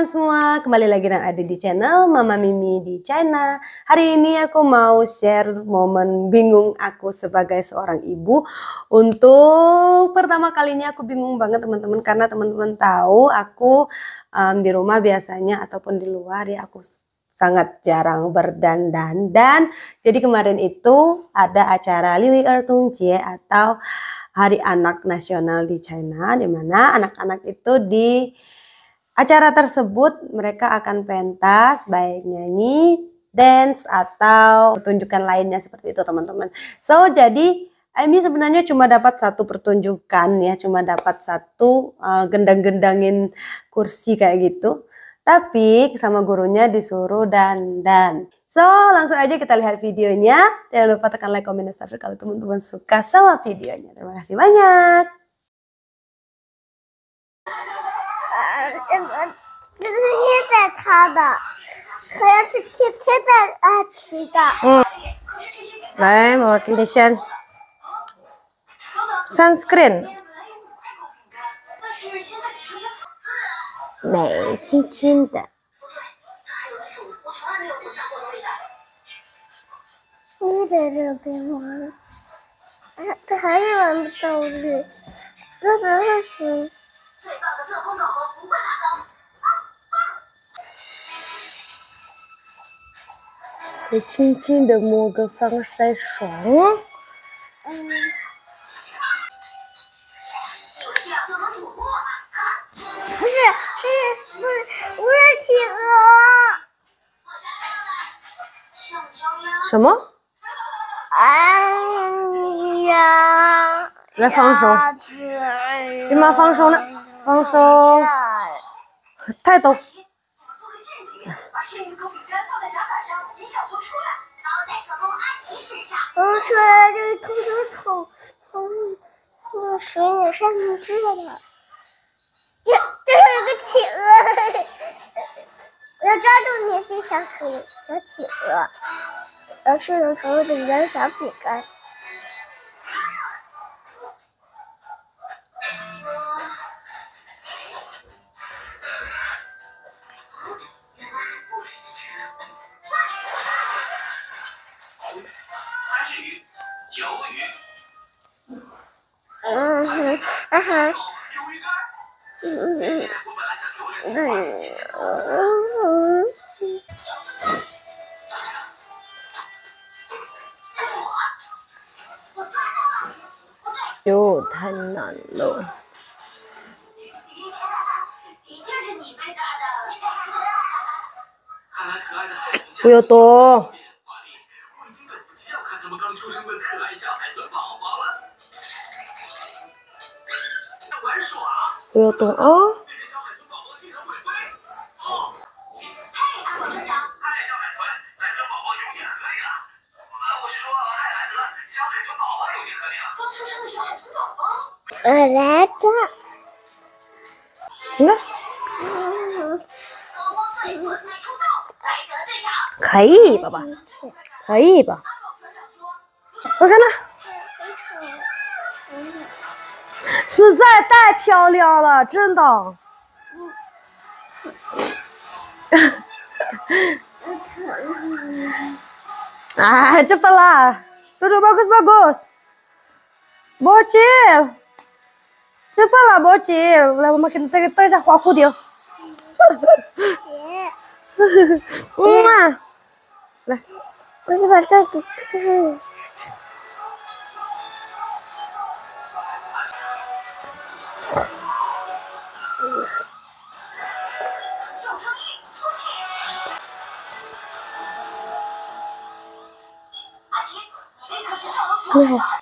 teman-teman semua, kembali lagi dengan Adi di channel Mama Mimi di China. Hari ini aku mau share momen bingung aku sebagai seorang ibu. Untuk pertama kalinya aku bingung banget teman-teman karena teman-teman tahu aku um, di rumah biasanya ataupun di luar ya aku sangat jarang berdandan dan jadi kemarin itu ada acara Liwi Ertung Jie atau Hari Anak Nasional di China di mana anak-anak itu di Acara tersebut mereka akan pentas baik nyanyi, dance atau pertunjukan lainnya seperti itu teman-teman. So jadi ini sebenarnya cuma dapat satu pertunjukan ya, cuma dapat satu uh, gendang-gendangin kursi kayak gitu. Tapi sama gurunya disuruh dan dan. So langsung aja kita lihat videonya. Jangan lupa tekan like, comment, dan subscribe kalau teman-teman suka sama videonya. Terima kasih banyak. 这是贴在他的，好像是贴贴在阿奇的。嗯，来，我给你先 sunscreen，美清清的。你在这边玩，他还是玩不到绿，这怎么行？最棒的特工狗狗再轻轻的抹个防晒霜。嗯。不是，是不是不是企鹅？什么？哎呀！来放手，你妈放手了。放手，太逗。我们，出来就偷偷偷偷从水里上面吃了。这这是有个企鹅，我要抓住你这小可小企鹅，我要吃的时候里的小饼干。嗯哼，嗯哼，嗯嗯嗯嗯嗯哟，太难了！不要动！不要动啊！我来抓，你看，可以，宝宝，可以吧？我看到，实在太漂亮了，真的。嗯，这不啦，不是 box box，墨镜，这不啦墨镜，来，我们给你戴戴一花蝴蝶。嗯嘛，来，我先把这个这个。对。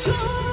Joy.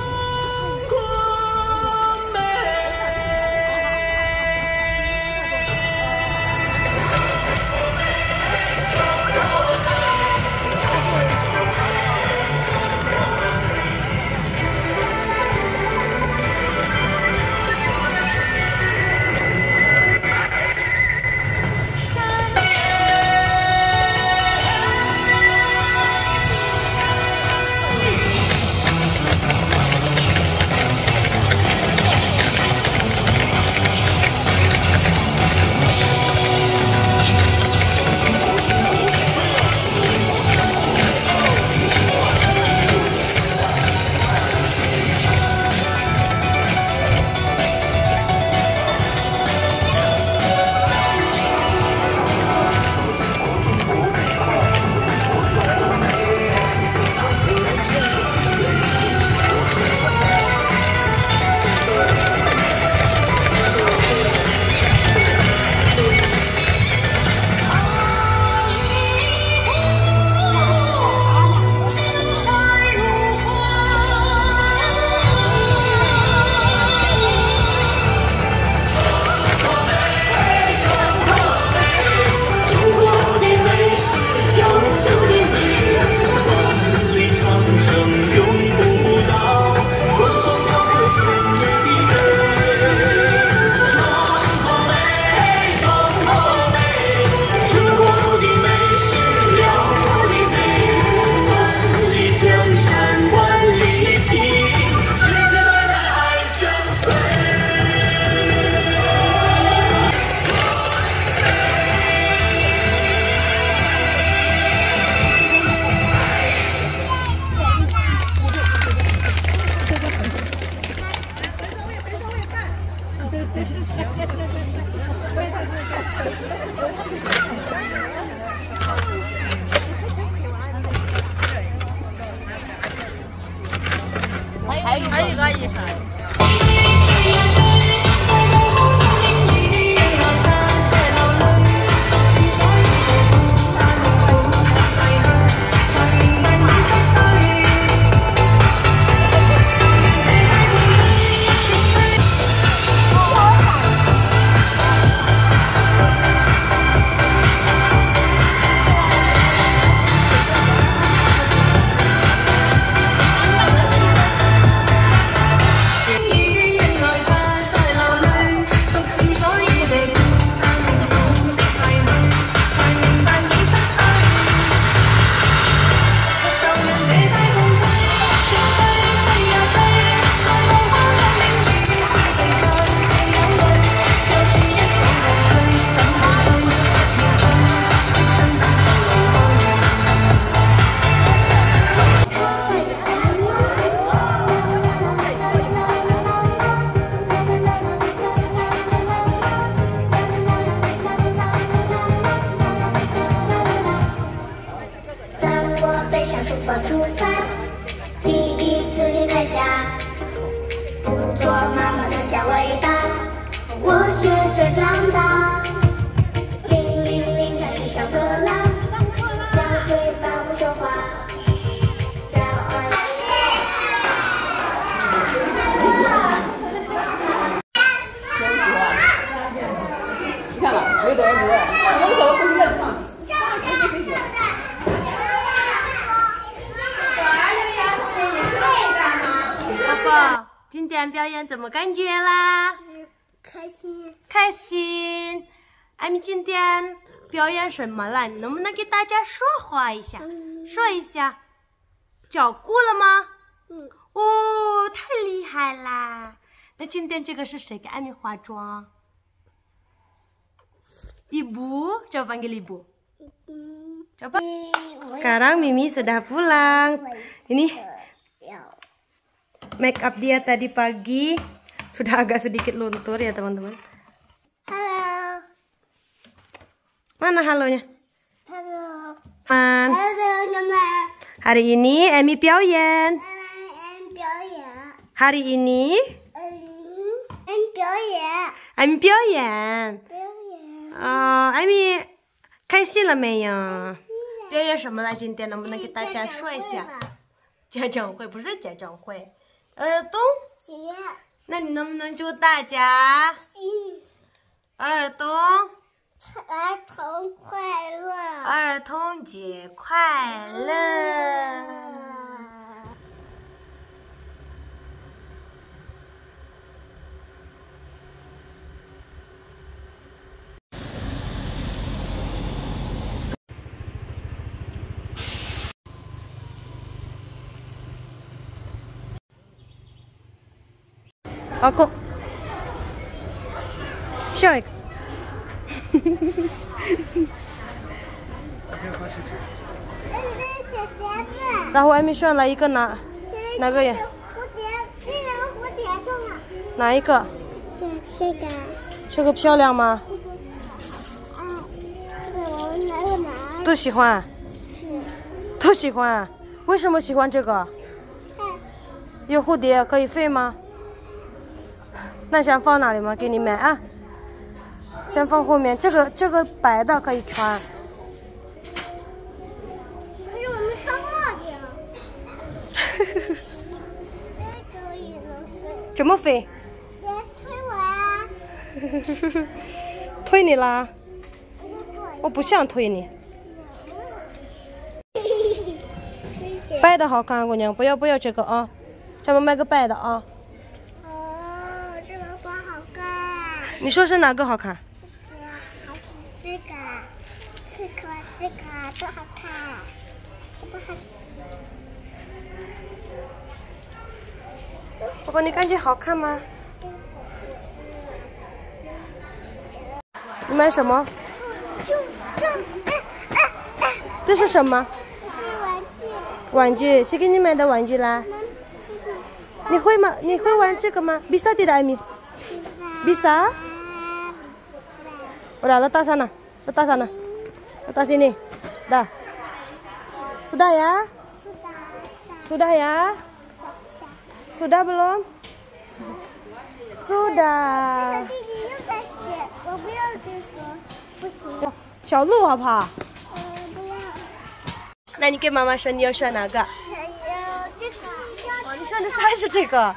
我怎么感觉啦？开心，开心。艾米今天表演什么了？你能不能给大家说话一下？说一下。脚过了吗？嗯，哦，太厉害啦！那今天这个是谁给艾米化妆？Ibu, coba panggil ibu. Coba. Sekarang Mimi sudah pulang. Ini 要 make up dia tadi pagi sudah agak sedikit luntur ya teman-teman. Hello, Mana halonya? hello, Man. hello teman-teman. Hari ini Emi 表演。 Em 表演， Hari ini 嗯，em 表演， Emi 表演。表演，啊、艾米开心了没有？表演什么了？今天能不能给大家说一下？家长会不是家长会， 儿童。节那你能不能祝大家新。儿童儿童快乐。儿童节快乐哎，这是小鞋子，然后艾米选了一个哪哪个呀？蝴蝶，这个蝴蝶的嘛？哪一个？这个，这个漂亮吗？哎，这个我拿我拿都喜欢，是，都喜欢。为什么喜欢这个？有蝴蝶可以飞吗？那想放哪里吗？给你买啊。先放后面，这个这个白的可以穿。可是我们穿帽子，这个也能飞，怎么飞？别推我啊！推你啦！我不想推你。白的好看，姑娘，不要不要这个啊。咱们买个白的啊。哦，这个花好看。你说是哪个好看？这个还是这个，这个这个多好看，这不好？宝宝，你感觉好看吗？你买什么？就这，是什么？玩具。玩具？谁给你买的玩具啦？你会吗？你会玩这个吗？Bisa tidak Amy? Bisa? Udah letak sana, letak sana, letak sini. Dah. Sudah ya? Sudah ya? Sudah belum? 小 Sudah. 弟弟又在写，我不要这个，不行，小鹿好不好？我不要。那你给妈妈说你要选哪个？还有这个，哦，你选的是还是这个？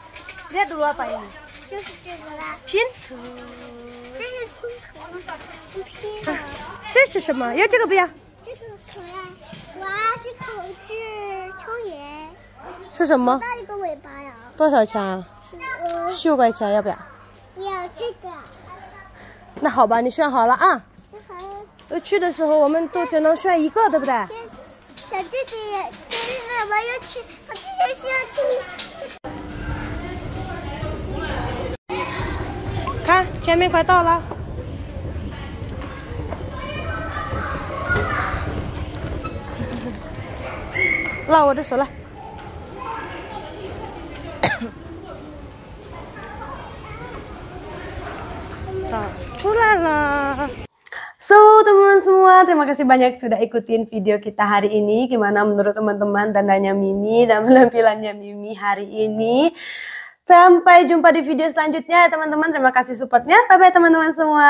Lihat dulu apa ini? 就是这个啦，拼图。 这是什么？要这个不要？这个可爱，哇，这口是蚯蚓，是什么？那一个尾巴呀，多少钱啊？十五块钱，要不要？不要这个，那好吧，你选好了啊。呃，去的时候我们都只能选一个，对不对？小弟弟，这是我要去，我今天是要去。看前面快到了。拉我的手来。到出来了。So teman-teman semua, terima kasih banyak sudah ikutin video kita hari ini. Gimana menurut teman-teman dandanya Mimi dan penampilannya Mimi hari ini. Sampai jumpa di video selanjutnya teman-teman. Terima kasih supportnya. Bye-bye teman-teman semua.